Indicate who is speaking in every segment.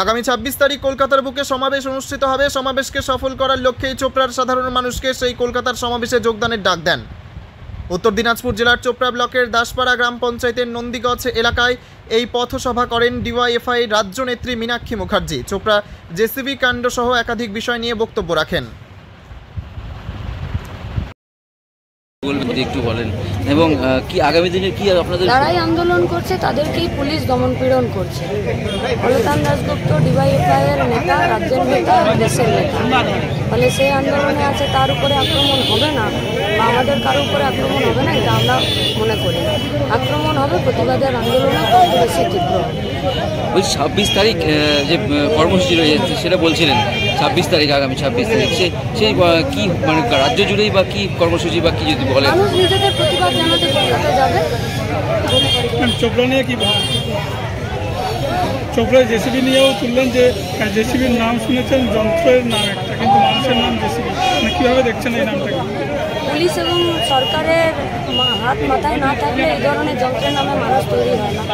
Speaker 1: আগামী ছাব্বিশ তারিখ কলকাতার বুকে সমাবেশ অনুষ্ঠিত হবে। সমাবেশকে সফল করার লক্ষ্যেই চোপড়ার সাধারণ মানুষকে সেই কলকাতার সমাবেশে যোগদানের ডাক দেন। উত্তর দিনাজপুর জেলার চোপড়া ব্লকের দাসপাড়া গ্রাম পঞ্চায়েতের নন্দীগঞ্জ এলাকায় এই পথসভা করেন ডিওয়াইএফআই রাজ্য নেত্রী মীনাক্ষী মুখার্জি। চোপড়া জেসিবি কাণ্ড সহ একাধিক বিষয় নিয়ে বক্তব্য রাখেন
Speaker 2: বলবেন একটু বলেন। এবং কি আগামী দিনে কি আপনাদের
Speaker 3: যারাই আন্দোলন করছে, তাদেরকেই পুলিশ দমন পীড়ন করছে। অলতান দাসগুপ্ত নেতা রাজ্যের নেতা দেশের নেতা। ফলে সেই আন্দোলনে আছে তার উপরে আক্রমণ হবে না বা আমাদের কারও উপরে আক্রমণ হবে না এটা আমরা মনে করি। না আক্রমণ হবে প্রতিবাদের আন্দোলনে কত বেশি তীব্র
Speaker 2: ওই ছাব্বিশ তারিখ যে কর্মসূচি রয়েছে সেটা বলছিলেন। ছাব্বিশ তারিখ আগামী ছাব্বিশ তারিখ। সে সেই কি মানে রাজ্য জুড়েই বা কি কর্মসূচি বা কি যদি বলেন?
Speaker 3: মানুষ নিজেদের প্রতিবাদ জানাতে কলকাতা যাবে?
Speaker 4: চোপড়া নিয়ে কি চোপড়ায় জেসিবি নিয়েও তুললেন যে জেসিবির নাম শুনেছেন যন্ত্রের নাম একটা কিন্তু মানুষের নাম জেসিবি। মানে কীভাবে দেখছেন এই নামটাকে?
Speaker 3: পুলিশ এবং সরকারের হাত মাথায় না থাকলে এই ধরনের যন্ত্রের নামে মানুষ তৈরি হয় না।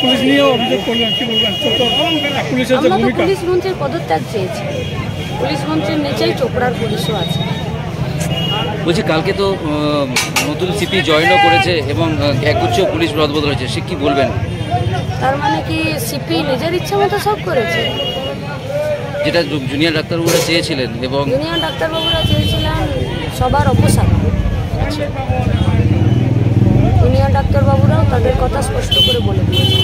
Speaker 4: পুলিশ নিয়েও অভিযোগ করলেন কি বলবেন? পুলিশের যে ভূমিকা।
Speaker 3: পুলিশ মন্ত্রীর পদত্যাগ চেয়েছি। পুলিশ মন্ত্রীর নিচেই চোপড়ার পুলিশও আছে।
Speaker 2: বলছি কালকে তো নতুন সিপি জয়েনও করেছে এবং একগুচ্ছ পুলিশ রদবদল হয়েছে। সে কি বলবেন?
Speaker 3: তার মানে কি সিপি নিজের ইচ্ছে মতো সব করেছে?
Speaker 2: যেটা জুনিয়র ডাক্তারবাবুরা চেয়েছিলেন এবং
Speaker 3: জুনিয়র ডাক্তারবাবুরা চেয়েছিলেন সবার অপসারণ। জুনিয়র ডাক্তারবাবুরাও তাদের কথা স্পষ্ট করে বলে দিয়েছে।